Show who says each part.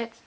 Speaker 1: gets